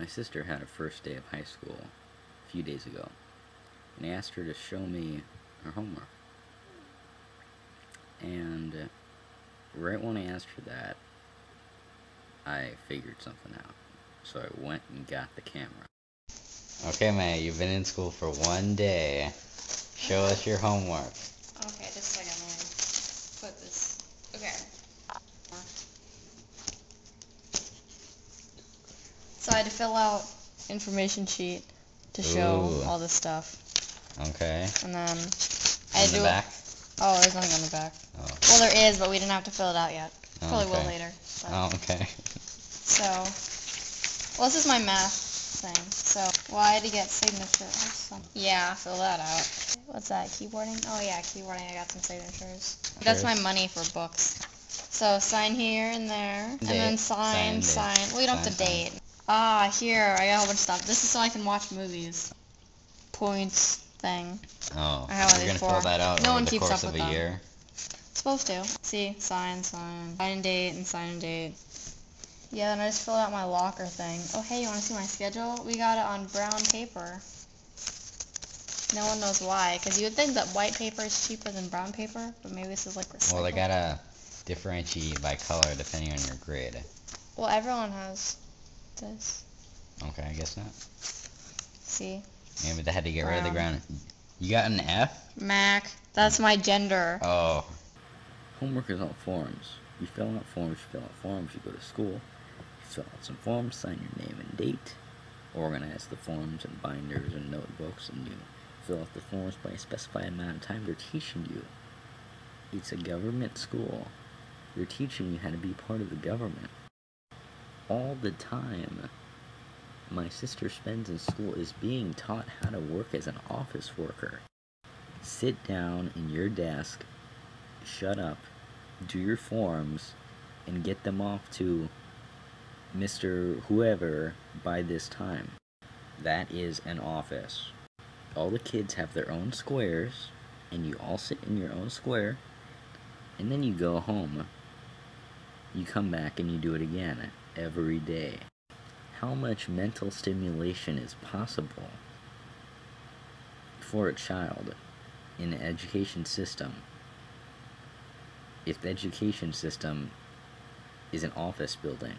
My sister had her first day of high school a few days ago, and I asked her to show me her homework. And right when I asked her that, I figured something out. So I went and got the camera. Okay, May, you've been in school for one day. Show us your homework. Okay, just a second. Let me put this. Okay. So I had to fill out information sheet to show Ooh. all this stuff, Okay. and then I On had to the do. back? Oh, there's nothing on the back. Oh. Well, there is, but we didn't have to fill it out yet. Oh, Probably will later. but- Oh, okay. So, well, this is my math thing. So, well, I had to get signatures. Yeah, fill that out. What's that? Keyboarding? Oh yeah, keyboarding. I got some signatures. That's my money for books. So sign here and there, and then sign, Sign, sign. Well, you don't have to Sign, sign. date. Ah, here I got a whole bunch of stuff. This is so I can watch movies. Points thing. Oh, I have you're gonna before. fill that out No over one the keeps course up of with a them. year? Supposed to. See, sign, sign, sign and date, and sign and date. Yeah, and I just filled out my locker thing. Oh, hey, you want to see my schedule? We got it on brown paper. No one knows why, because you would think that white paper is cheaper than brown paper, but maybe this is like recycled. Well, they gotta differentiate by color depending on your grade. Well, everyone has this. Okay, I guess not. See? Maybe they had to get rid of the ground. You got an F? Mac. That's my gender. Oh. Homework is on forms. You fill out forms, you fill out forms, you go to school, you fill out some forms, sign your name and date, organize the forms and binders and notebooks, and you fill out the forms by a specified amount of time they're teaching you. It's a government school. They're teaching you how to be part of the government. All the time my sister spends in school is being taught how to work as an office worker. Sit down in your desk, shut up, do your forms, and get them off to Mr. Whoever by this time. That is an office. All the kids have their own squares, and you all sit in your own square, and then you go home. You come back and you do it again every day. How much mental stimulation is possible for a child in an education system if the education system is an office building